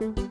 you